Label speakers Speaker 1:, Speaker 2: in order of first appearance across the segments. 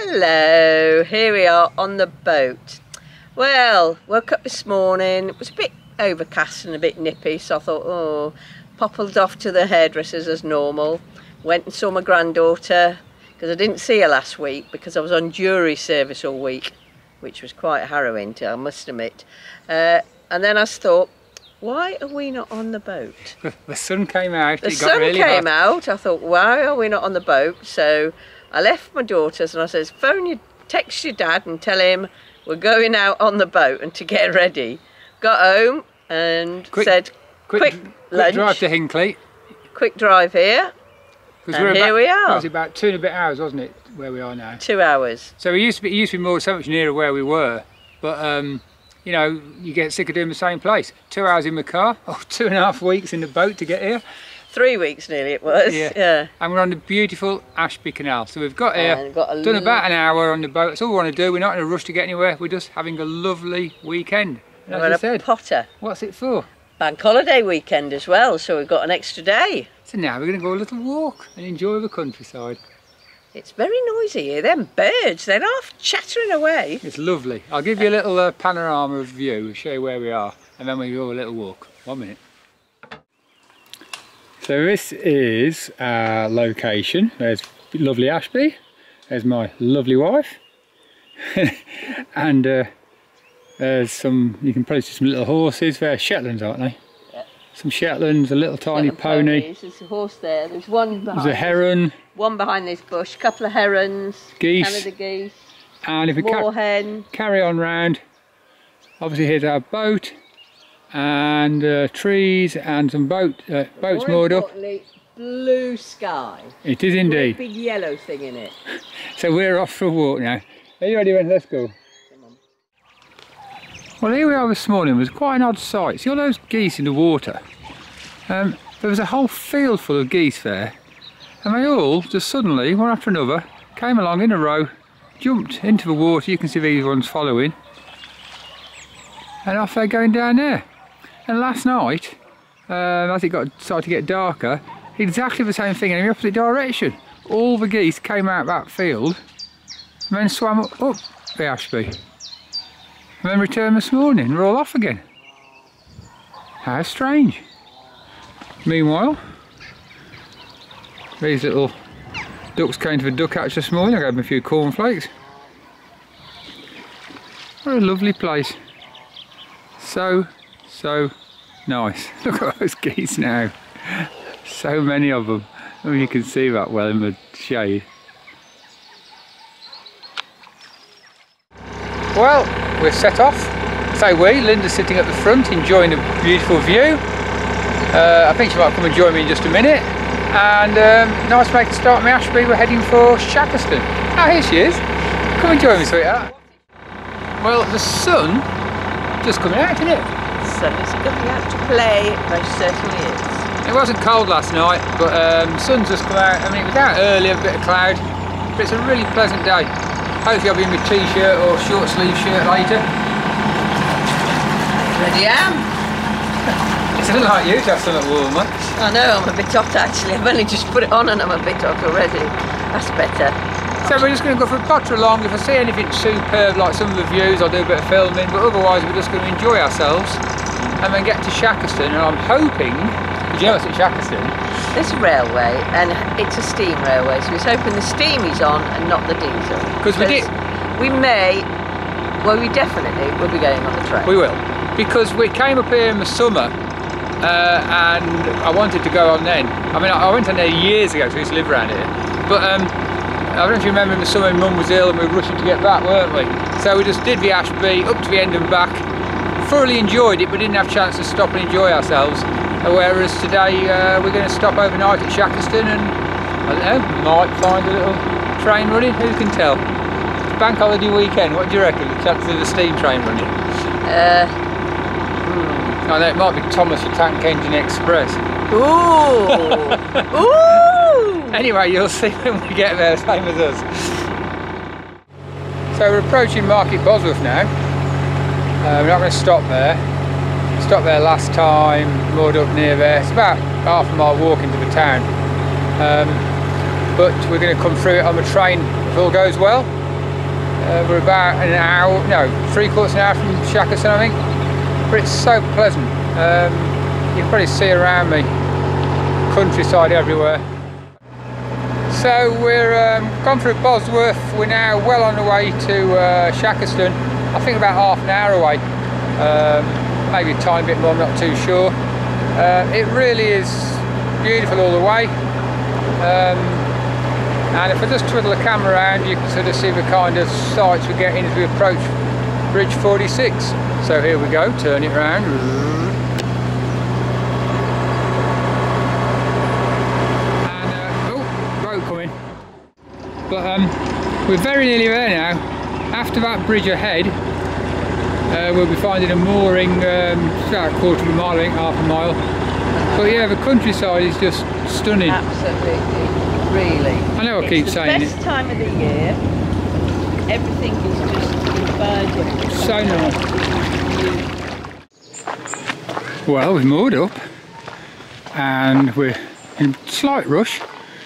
Speaker 1: Hello, here we are on the boat. Well, woke up this morning, it was a bit overcast and a bit nippy, so I thought, oh, poppled off to the hairdressers as normal. Went and saw my granddaughter, because I didn't see her last week because I was on jury service all week, which was quite harrowing, to I must admit. Uh, and then I thought, why are we not on the boat?
Speaker 2: The sun came out.
Speaker 1: The sun
Speaker 2: really
Speaker 1: came
Speaker 2: hot.
Speaker 1: out. I thought, why are we not on the boat? So I left my daughters and I says, phone your, text your dad and tell him we're going out on the boat and to get ready. Got home and
Speaker 2: Quick-
Speaker 1: said,
Speaker 2: Quick,
Speaker 1: quick,
Speaker 2: quick drive to Hinckley.
Speaker 1: quick drive here, And
Speaker 2: we're
Speaker 1: here
Speaker 2: about,
Speaker 1: we are.
Speaker 2: It was about two and a bit hours, wasn't it, where we are now?
Speaker 1: two hours.
Speaker 2: So we used to be, used to be more so much nearer where we were, but um, you know, you get sick of doing the same place. Two hours in the car, oh, two and a half weeks in the boat to get here,
Speaker 1: Three weeks nearly it was.
Speaker 2: Yeah.
Speaker 1: yeah.
Speaker 2: and we're on the beautiful Ashby Canal. So we've got here,
Speaker 1: And got a
Speaker 2: done about an hour on the boat. That's all we want to do. We're not in a rush to get anywhere. We're just having a lovely weekend. And
Speaker 1: We're
Speaker 2: as you
Speaker 1: a
Speaker 2: said,
Speaker 1: potter.
Speaker 2: what's it for?
Speaker 1: Bank holiday weekend as well, so we've got an extra day.
Speaker 2: So now we're going to go a little walk and enjoy the countryside.
Speaker 1: It's very noisy here. Them birds, they're off chattering away.
Speaker 2: It's lovely. I'll give you a little uh, panorama of view, show you where we are, and then we'll go a little walk. One minute. So this is our location. There's lovely Ashby. There's my lovely wife. and uh, there's some, you can probably see some little horses. They're Shetlands, aren't they?
Speaker 1: Yeah.
Speaker 2: Some Shetlands, a little tiny
Speaker 1: Little
Speaker 2: pony.
Speaker 1: ponies. There's a horse there. There's one behind.
Speaker 2: There's a heron,
Speaker 1: One behind this bush. A couple of herons.
Speaker 2: Geese.
Speaker 1: Canada geese.
Speaker 2: and if we ca
Speaker 1: Moorhen.
Speaker 2: carry on round, obviously here's our boat, and uh, trees, and some boat uh, boats moored up.
Speaker 1: Blue sky.
Speaker 2: It is indeed.
Speaker 1: big yellow thing in it.
Speaker 2: So we're off for a walk now. Are you ready? Let's go. Well, here we are this morning. It was quite an odd sight. See all those geese in the water? Um, there was a whole field full of geese there. And they all, just suddenly, one after another, came along in a row, jumped into the water. You can see these ones following. And off they're going down there. And last night, um, as it got started to get darker, exactly the same thing in the opposite direction. All the geese came out of that field and then swam up, the Ashby. And then returned this morning, they're all off again. How strange. Meanwhile, these little ducks came to the duck hatch this morning, I gave them a few cornflakes. What a lovely place. So, so nice. Look at those geese now. So many of them. Oh, you can see that well in the shade. Well, we're set off. So we, Lynda's sitting at the front enjoying a beautiful view. Uh, I think she might come and join me in just a minute. And um, nice way to start my Ashby, we're heading for Shackerstone. Ah, here she is. Come and join me, sweetheart. Well, the sun just coming out, isn't it?
Speaker 1: Sun is coming out to play. Most certainly is.
Speaker 2: It wasn't cold last night, but um, sun's just come out. I mean, it was out earlier, a bit of cloud, but it's a really pleasant day. Hopefully I'll be in my t-shirt or short sleeve shirt later.
Speaker 1: Ready am.
Speaker 2: It's a little like you to have something warmer.
Speaker 1: I know, I'm a bit hot actually. I've only just put it on and I'm a bit hot already. That's better.
Speaker 2: So we're just going to go for a potter along. If I see anything superb, like some of the views, I'll do a bit of filming, but otherwise we're just going to enjoy ourselves and then get to Shackerstone. And I'm hoping, did you know it's at Shackerstone?
Speaker 1: a railway, and it's a steam railway, so it's hoping the steam is on and not the diesel.
Speaker 2: 'Cause we did-
Speaker 1: We may, well, we definitely will be going on the train.
Speaker 2: We will. Because we came up here in the summer uh, and I wanted to go on then. I mean, I went on there years ago, so I used to live around here. But um, I don't know if you remember in the summer, Mum was ill and we were rushing to get back, weren't we? So we just did the Ashby up to the end and back. Thoroughly enjoyed it, but didn't have a chance to stop and enjoy ourselves. Uh, Whereas today uh, we're going to stop overnight at Shackerstone and I don't know, might find a little train running. Who can tell? It's bank holiday weekend. What do you reckon? The chances of the steam train running?
Speaker 1: Uh,
Speaker 2: I know it might be Thomas the Tank Engine Express.
Speaker 1: ooh! ooh!
Speaker 2: Anyway, you'll see when we get there, same as us. So we're approaching Market Bosworth now. Uh, we're not going to stop there. Stopped there last time, moored up near there. It's about half a mile walk into the town. Um, but we're going to come through it on the train if all goes well. Uh, we're about an hour, no, three quarters an hour from Shackerstone, I think. But it's so pleasant. Um, you can probably see around me, countryside everywhere. So we're um, gone through Bosworth. We're now well on the way to uh. I think about half an hour away. Um, maybe a tiny bit more, I'm not too sure. Uh, it really is beautiful all the way. Um, and if I just twiddle the camera around you can sort of see the kind of sights we get in as we approach Bridge 46. So here we go, turn it around. And, uh, oh, road coming. But um, we're very nearly there now. After that bridge ahead, uh, we'll be finding a mooring um, about a quarter of a mile, I think, half a mile. But yeah, the countryside is just stunning.
Speaker 1: Absolutely, really.
Speaker 2: I know I
Speaker 1: it's
Speaker 2: keep
Speaker 1: the
Speaker 2: saying
Speaker 1: best
Speaker 2: it.
Speaker 1: time of the year. Everything is just converging.
Speaker 2: So nice. Well, we've moored up and we're in slight rush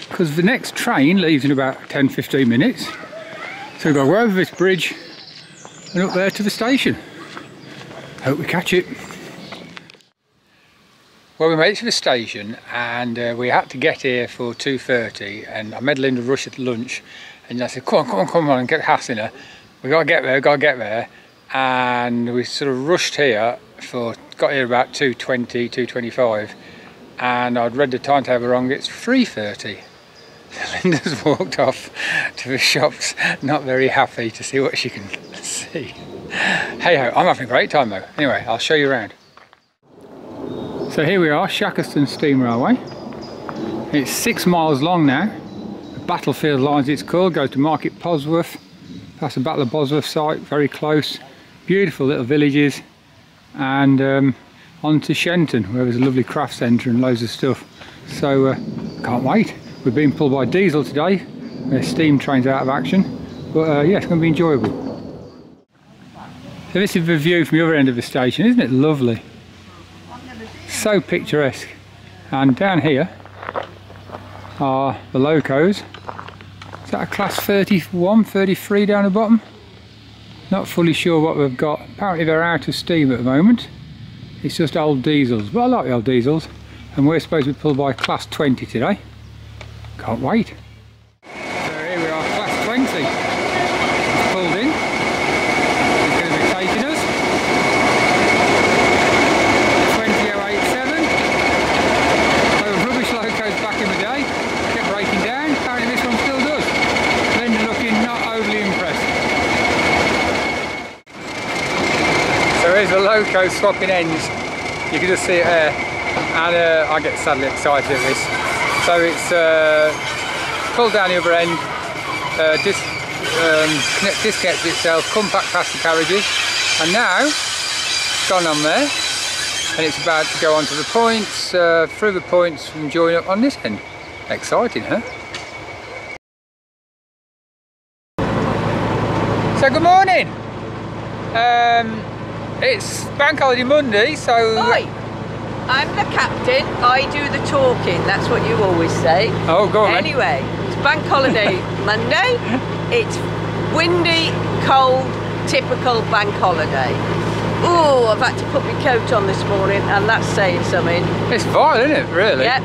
Speaker 2: because the next train leaves in about 10-15 minutes. So we've got to go over this bridge and up there to the station. Hope we catch it. Well, we made it to the station and uh, we had to get here for 2.30 and I made Lynda rush at lunch and I said, come on, come on, come on and get hassling her. We got to get there, we got to get there. And we sort of rushed here for, got here about 2.20, 2.25 and I'd read the timetable wrong, it's 3.30. Lynda's walked off to the shops, not very happy to see what she can see. Hey ho, I'm having a great time though. Anyway, I'll show you around. So here we are, Shackerstone Steam Railway. It's six miles long now. The Battlefield lines it's called, goes to Market Bosworth. Past the Battle of Bosworth site, very close. Beautiful little villages. And um, on to Shenton, where there's a lovely craft centre and loads of stuff. So, uh, can't wait. We're being pulled by diesel today. The steam train's out of action. But uh, yeah, it's going to be enjoyable. So this is the view from the other end of the station, isn't it lovely? So picturesque. And down here are the locos. Is that a class 31, 33 down the bottom? Not fully sure what we've got. Apparently they're out of steam at the moment. It's just old diesels, but I like the old diesels. And we're supposed to be pulled by class 20 today. Can't wait. So here we are, class 20. It's pulled in. It's going to be taking us. 20087. Those rubbish locos back in the day. Kept breaking down. Apparently this one still does. Lynda looking not overly impressed. So here's the loco swapping ends. You can just see it there. And uh, I get sadly excited at this. So it's uh, pulled down the other end, uh, dis um, connect, disconnects itself, come back past the carriages, and now it's gone on there, and it's about to go onto the points, uh, through the points and join up on this end. Exciting, huh? So good morning. Um, it's Bank Holiday Monday, so
Speaker 1: Oi, I'm the captain. I do the talking. That's what you always say.
Speaker 2: oh, go on. then.
Speaker 1: Anyway, it's bank holiday Monday. It's windy, cold, typical bank holiday. Oh, I've had to put my coat on this morning, and that's saying something.
Speaker 2: It's vile, isn't it? Really.
Speaker 1: Yep.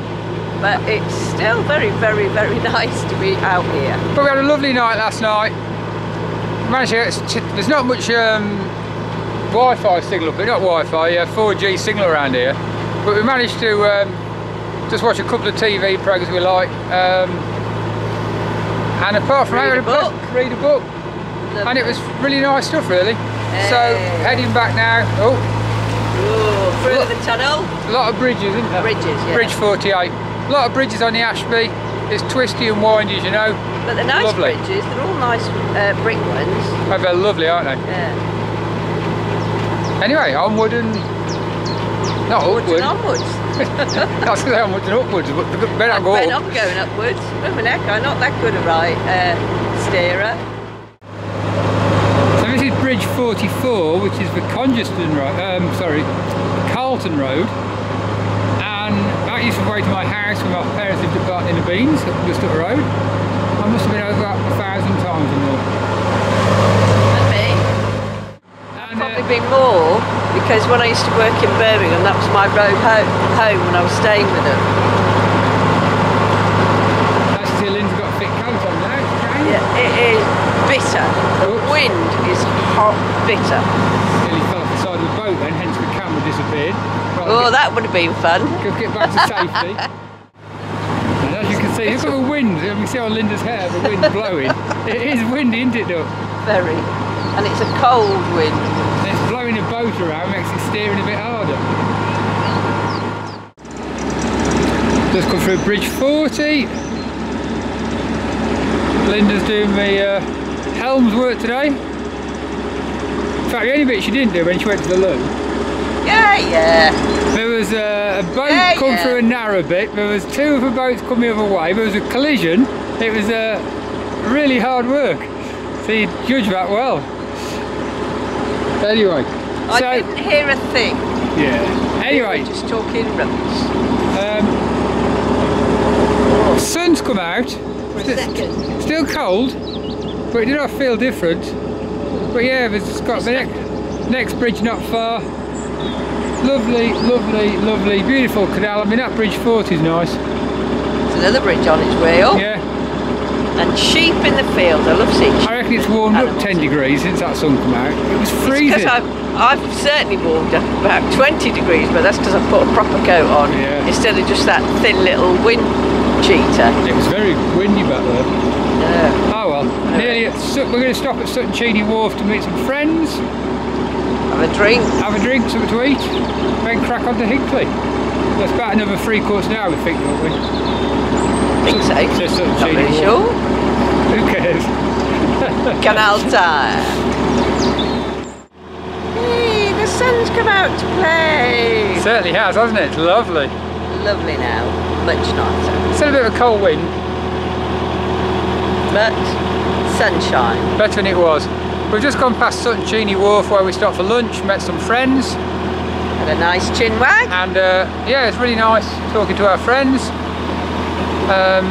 Speaker 1: But it's still very, very, very nice to be out here.
Speaker 2: But we had a lovely night last night. Managed to get, there's not much um, Wi-Fi signal, but not Wi-Fi, uh, 4G signal around here. But we managed to um, just watch a couple of TV programs we like. Um, and apart from
Speaker 1: Read
Speaker 2: that,
Speaker 1: a
Speaker 2: had read a book, and it was really nice stuff, really. So heading back now. Oh,
Speaker 1: Ooh, through
Speaker 2: Look.
Speaker 1: the tunnel.
Speaker 2: a lot of bridges, isn't there?
Speaker 1: Bridges, yeah.
Speaker 2: Bridge 48. A lot of bridges on the Ashby. It's twisty and windy, as you know.
Speaker 1: But the nice
Speaker 2: Lovely.
Speaker 1: bridges, they're all nice uh, brick ones.
Speaker 2: Oh, they're lovely, aren't they?
Speaker 1: Yeah.
Speaker 2: Anyway, onward and not
Speaker 1: Upwards
Speaker 2: upward.
Speaker 1: and onwards.
Speaker 2: I was going onwards and upwards, but better go up.
Speaker 1: I'm going upwards. Flipping heck, I'm not that good a right uh, steerer.
Speaker 2: So this is Bridge 44, which is the Congerstone Road, um, sorry, Carlton Road. And that used to be way to my house when my parents lived at in the Beans, just up the road. I must have been over that a thousand times or more.
Speaker 1: Have been more because when I used to work in Birmingham, that was my road home, home when I was staying with them.
Speaker 2: Actually, Lynn's got a thick coat on now.
Speaker 1: Yeah, it is bitter. The
Speaker 2: Oops.
Speaker 1: wind is hot bitter.
Speaker 2: Nearly fell off the side of the boat then, hence the camera disappeared. Right,
Speaker 1: Oh, that would have been fun.
Speaker 2: Go get back to safety. and as you can see, look at the wind. You can see on Lynda's hair, the wind blowing. It is windy, isn't it, Duck?
Speaker 1: Very. And it's a cold wind.
Speaker 2: And it's blowing the boat around, makes it steering a bit harder. Just come through Bridge 40. Lynda's doing the uh, helms work today. In fact, the only bit she didn't do when she went to the loo
Speaker 1: Yeah, yeah.
Speaker 2: There was a, a boat
Speaker 1: Yeah,
Speaker 2: come
Speaker 1: yeah.
Speaker 2: through a narrow bit. There was two other boats coming the other way. There was a collision. It was uh, really hard work. So you judge that well. Anyway,
Speaker 1: I
Speaker 2: so
Speaker 1: didn't hear a thing.
Speaker 2: yeah. Anyway,
Speaker 1: Just talking rubbish.
Speaker 2: um, sun's come out.
Speaker 1: For a second.
Speaker 2: Still cold, but it did not feel different. But yeah, there's got the next, next bridge not far. Lovely, lovely, lovely, beautiful canal. I mean, that bridge 40 is nice.
Speaker 1: There's another bridge on its way up.
Speaker 2: Yeah,
Speaker 1: And sheep in the field. I love seeing sheep.
Speaker 2: I reckon it's warmed up 10 degrees since that sun come out. It was freezing.
Speaker 1: I've, I've certainly warmed up about 20 degrees, but that's because I put a proper coat on
Speaker 2: Yeah.
Speaker 1: instead of just that thin little wind cheater.
Speaker 2: It was very windy back there.
Speaker 1: Yeah.
Speaker 2: Oh well, nearly at we're going to stop at Sutton Cheney Wharf to meet some friends,
Speaker 1: Have a drink.
Speaker 2: have a drink, something to eat, then crack on to Hinckley. That's about another three quarters now, we think, don't we?
Speaker 1: Think so.
Speaker 2: Says Sutton
Speaker 1: Not really sure.
Speaker 2: Who cares?
Speaker 1: Canal time. Hey, the sun's come out to play.
Speaker 2: Certainly has, hasn't it? It's lovely.
Speaker 1: Lovely now. Much nicer.
Speaker 2: Still a bit of a cold wind,
Speaker 1: But sunshine.
Speaker 2: better than it was. We've just gone past Sutton Cheney Wharf where we stopped for lunch, met some friends,
Speaker 1: Had a nice chin wag.
Speaker 2: and uh, yeah, it's really nice talking to our friends. Um,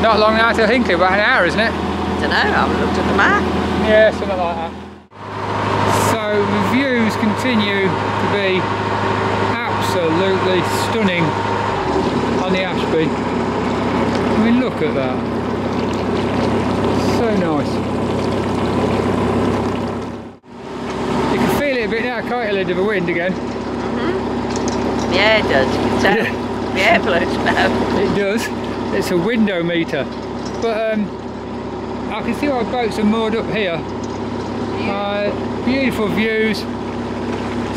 Speaker 2: not long now till Hinckley, about an hour, isn't it?
Speaker 1: I Don't know, I haven't looked at the map.
Speaker 2: Yeah, something like that. So the views continue to be absolutely stunning on the Ashby. I mean, look at that. So nice. You can feel it a bit now, can't you, Lynda, the wind again?
Speaker 1: Yeah, it does. You can tell. The air blows now.
Speaker 2: It does. It's a window meter. But um, I can see our boats are moored up here. Uh, beautiful views.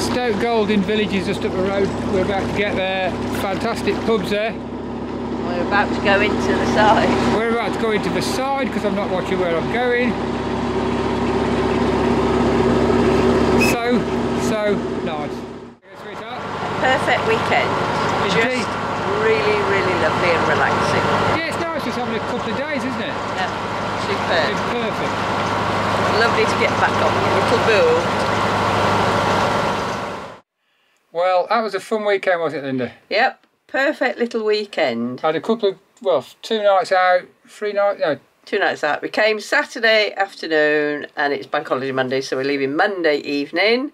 Speaker 2: Stoke Golding village is just up the road. We're about to get there. Fantastic pubs there.
Speaker 1: We're about to go into the side.
Speaker 2: We're about to go into the side because I'm not watching where I'm going. So, so nice.
Speaker 1: Perfect weekend.
Speaker 2: Indeed.
Speaker 1: Just really, really lovely and relaxing.
Speaker 2: Yeah, it's nice just having a couple of days, isn't it?
Speaker 1: Yeah, superb.
Speaker 2: It's perfect.
Speaker 1: Lovely to get back on the little boat.
Speaker 2: Well, that was a fun weekend, wasn't it, Lynda?
Speaker 1: Yep, perfect little weekend.
Speaker 2: Had a couple of, well, two nights out, three nights, no,
Speaker 1: Two nights out. We came Saturday afternoon and it's Bank Holiday Monday, so we're leaving Monday evening.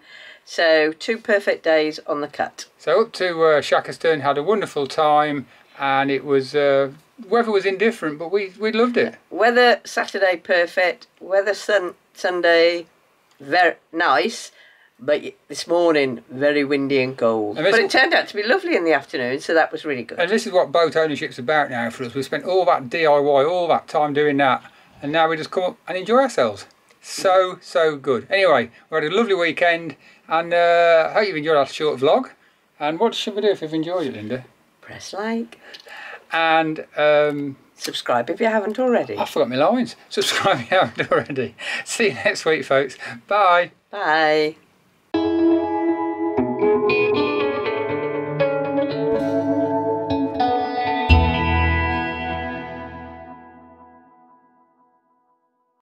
Speaker 1: So two perfect days on the cut.
Speaker 2: So up to uh, had a wonderful time, and it was uh, weather was indifferent, but we we loved it.
Speaker 1: Weather Saturday perfect. Weather sun Sunday very nice, but this morning very windy and cold.
Speaker 2: And
Speaker 1: But it turned out to be lovely in the afternoon, so that was really good.
Speaker 2: And this is what boat ownership's about now for us. We spent all that DIY, all that time doing that, and now we just come up and enjoy ourselves. So so good. Anyway, we had a lovely weekend, and uh, hope you've enjoyed our short vlog. And what should we do if you've enjoyed it, Lynda?
Speaker 1: Press like,
Speaker 2: And um,
Speaker 1: subscribe if you haven't already.
Speaker 2: I forgot my lines. Subscribe if you haven't already. See you next week, folks. Bye.
Speaker 1: Bye.